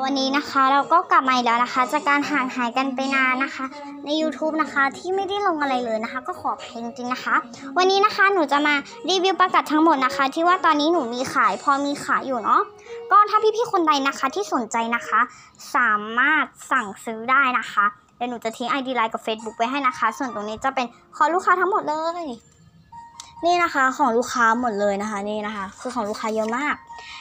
วันนี้นะคะเราก็กลับมาอีกแล้วนะคะ จากการห่างหายกันไปนานนะคะ ใน YouTube นะคะที่ไม่ได้ลงอะไรเลยนะคะ ก็ขออภัยจริงนะคะ วันนี้นะคะหนูจะมารีวิวประกาศทั้งหมดนะคะ ที่ว่าตอนนี้หนูมีขายพอมีขายอยู่เนาะก็ถ้าพี่ๆคนใดนะคะที่สนใจนะคะ สามารถสั่งซื้อได้นะคะเดี๋ยวหนูจะทิ้ง ID ไลน์กับ Facebook ไว้ให้นะคะ ส่วนตรงนี้จะเป็นขอลูกค้าทั้งหมดเลย นี่นะคะของลูกค้าหมดเลยนะคะนี่นะคะ คือของลูกค้าเยอะมาก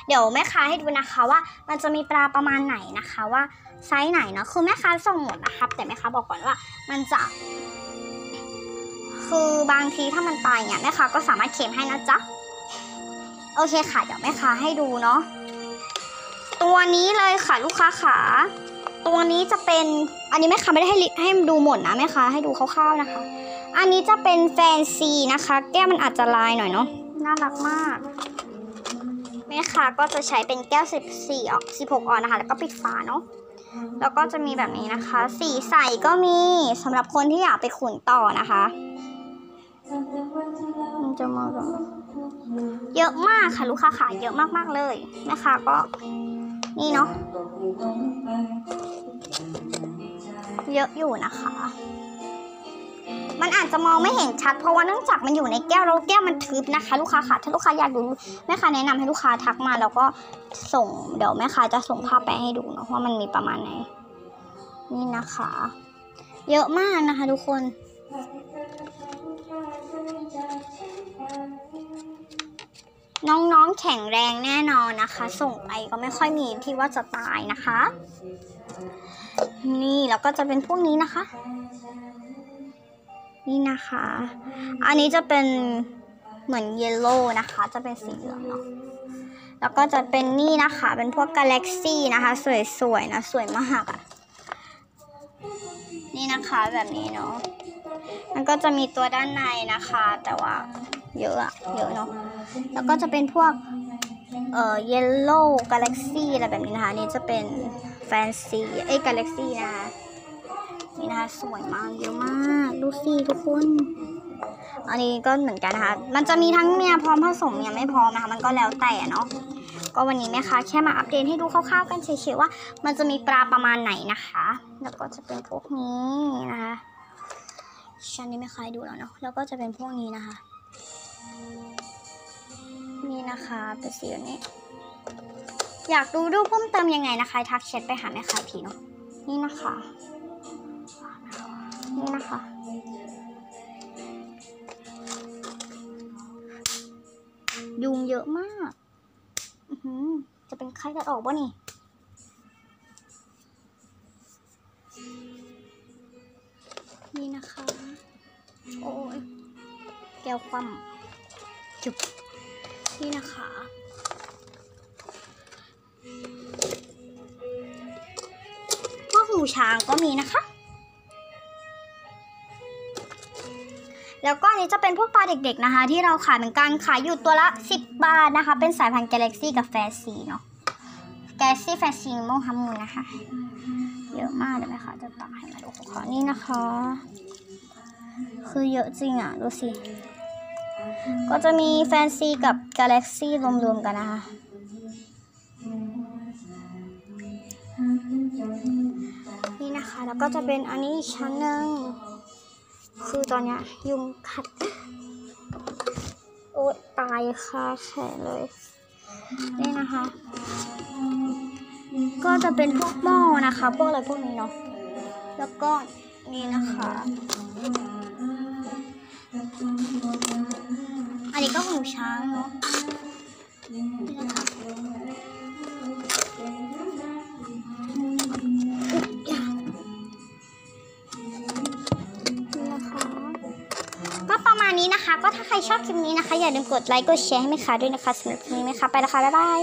เดี๋ยวแม่ค้าให้ดูนะคะว่ามันจะมีปลาประมาณไหนนะคะว่าไซส์ไหนเนาะคือแม่ค้าส่งหมดนะครับ แต่แม่ค้าบอกก่อนว่ามันจะ คือบางทีถ้ามันตายเนี่ยแม่ค้าก็สามารถเค็มให้นะจ๊ะโอเคค่ะเดี๋ยวแม่ค้าให้ดูเนาะตัวนี้เลยค่ะลูกค้าขาตัวนี้จะเป็นอันนี้แม่ค้าไม่ได้ให้ให้ดูหมดนะแม่ค้าให้ดูคร่าวๆนะคะ อันนี้จะเป็นแฟนซีนะคะ แก้วมันอาจจะลายหน่อยเนาะน่ารักมากแม่ค้าก็จะใช้เป็นแก้ว 14ออก16 ออนนะคะ แล้วก็ปิดฝาเนาะแล้วก็จะมีแบบนี้นะคะ สีใสก็มีสำหรับคนที่อยากไปขุนต่อนะคะมันจะมาแบบเยอะมากค่ะ ลูกค้าขายเยอะมากๆเลยแม่ค้าก็นี่เนาะเยอะอยู่นะคะ มันอาจจะมองไม่เห็นชัด เพราะว่าเนื่องจากมันอยู่ในแก้วแล้วแก้วมันทึบนะคะ ลูกค้าค่ะถ้าลูกค้าอยากดูแม่ค้าแนะนำให้ลูกค้าทักมาแล้วก็ส่งเดี๋ยวแม่ค้าจะส่งภาพไปให้ดูเนาะว่ามันมีประมาณไหนนี่นะคะ เยอะมากนะคะทุกคนน้องๆแข็งแรงแน่นอนนะคะ ส่งไปก็ไม่ค่อยมีที่ว่าจะตายนะคะ นี่แล้วก็จะเป็นพวกนี้นะคะ นี่นะคะ อันนี้จะเป็นเหมือน yellow นะคะ จะเป็นสีเหลืองเนาะ แล้วก็จะเป็นนี่นะคะ เป็นพวก galaxy นะคะ สวยๆนะ สวยมากอะนี่นะคะแบบนี้เนาะ มันก็จะมีตัวด้านในนะคะ แต่ว่าเยอะอะเยอะเนาะ แล้วก็จะเป็นพวกเอ่อ yellowกาแล็กซี่อะไรแบบนี้นะคะ นี่จะเป็นแฟนซี เอ้ยกาแล็กซี่นะคะ นี่นะคะสวยมากเยอะมากดูสิทุกคนอันนี้ก็เหมือนกันนะคะ มันจะมีทั้งเมียพร้อมผสมเมียไม่พร้อมนะคะ มันก็แล้วแต่เนาะ ก็วันนี้แม่ค้าแค่มาอัปเดตให้ดูคร่าวๆกันเฉยๆว่า มันจะมีปลาประมาณไหนนะคะ แล้วก็จะเป็นพวกนี้นะคะชั้นนี้ไม่ค่อยดูแล้วเนาะ แล้วก็จะเป็นพวกนี้นะคะ นี่นะคะเป็นสีนี้ อยากดูรูปเพิ่มเติมยังไงนะคะ ทักแชทไปหาแม่ค้ายทีเนาะ นี่นะคะ นี่นะคะ ยุงเยอะมากอืจะเป็นไข้กัดออกป่ะนี่นี่นะคะ โอ้ยแก้วคว่ำจุบนี่นะคะพวกหูช้างก็มีนะคะ แล้วก็อันนี้จะเป็นพวกปลาเด็กๆนะคะ ที่เราขายเหมือนกันขายอยู่ตัวละ 10 บาทนะคะ เป็นสายพันธุ์ galaxy กับแฟซีเนาะ galaxy fancy half moon นะคะ เยอะมากเลยนะคะจะตักให้มาดูขอนี่นะคะ คือเยอะจริงอะ ดูสิ ก็จะมีแฟนซีกับกาแล็กซี่รวมๆกันนะคะนี่นะคะ แล้วก็จะเป็นอันนี้อีกชั้นหนึ่ง คือตอนเนี้ยยุงกัด โอ้ตายค่ะแฉเลย นี่นะคะ ก็จะเป็นพวกหม้อนะคะ พวกอะไรพวกนี้เนาะ แล้วก็นี่นะคะ อันนี้ก็หูช้างเนาะ ประมาณนี้นะคะ ก็ถ้าใครชอบคลิปนี้นะคะ อย่าลืมกดไลค์กดแชร์ให้แม่ค้าด้วยนะคะสำหรับคลิปนี้แม่ค้าไปแล้วค่ะบ๊ายบาย